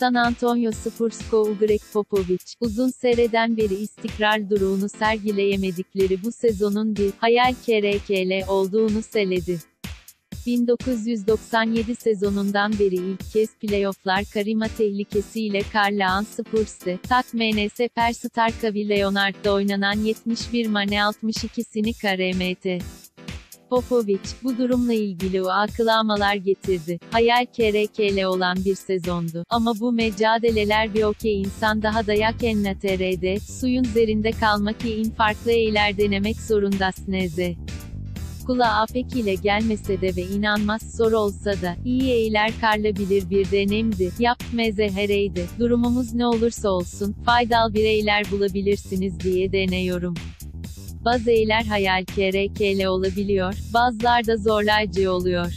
San Antonio Spurs Greg Popovich, uzun sereden beri istikrar duruğunu sergileyemedikleri bu sezonun bir hayal kerekele olduğunu söyledi. 1997 sezonundan beri ilk kez playofflar karima tehlikesiyle karlayan Spurs'te, Tak MNS Perstarkavi Leonard'da oynanan 71 mane 62'sini KRMT. Popovic, bu durumla ilgili o getirdi. Hayal kerekele olan bir sezondu. Ama bu mücadeleler bir okey insan daha dayak enlaterede, suyun üzerinde kalmak için farklı eyler denemek zorundasınız. Kulağa pek ile gelmese de ve inanmaz zor olsa da, iyi eyler karlabilir bir denemdi, yapmeze hereydi, durumumuz ne olursa olsun, faydalı bir eyler bulabilirsiniz diye deniyorum. Bazı eyler hayal kerekele olabiliyor, bazılar da zorlayıcı oluyor.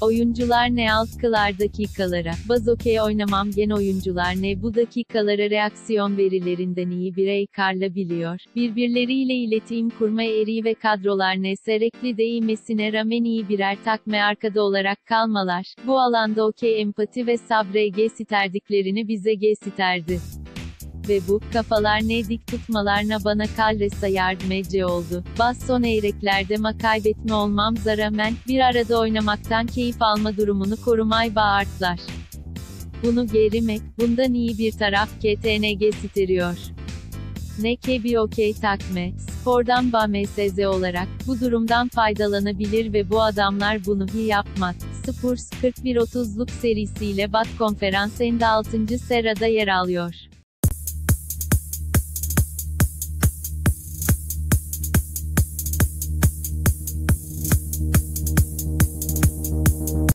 Oyuncular ne alt kılar dakikalara, baz okey oynamam gen oyuncular ne bu dakikalara reaksiyon verilerinden iyi birey karlabiliyor, birbirleriyle iletişim kurma eri ve kadrolar ne serekli değmesine rağmen iyi birer takme arkada olarak kalmalar, bu alanda okey empati ve sabre gesiterdiklerini bize gesiterdi ve bu, kafalar ne dik tutmalarına bana kalresa yardımcı oldu. Bas son eyreklerde makaybetme olmam zaramen, bir arada oynamaktan keyif alma durumunu korumay bağırtlar. Bunu gerimek, bundan iyi bir taraf KTNG sitiriyor. Ne ke bir okey takme, spordan BAMSZ olarak, bu durumdan faydalanabilir ve bu adamlar bunu iyi yapmak. Spurs, 41-30'luk serisiyle Bat Konferans Ende 6. sırada yer alıyor.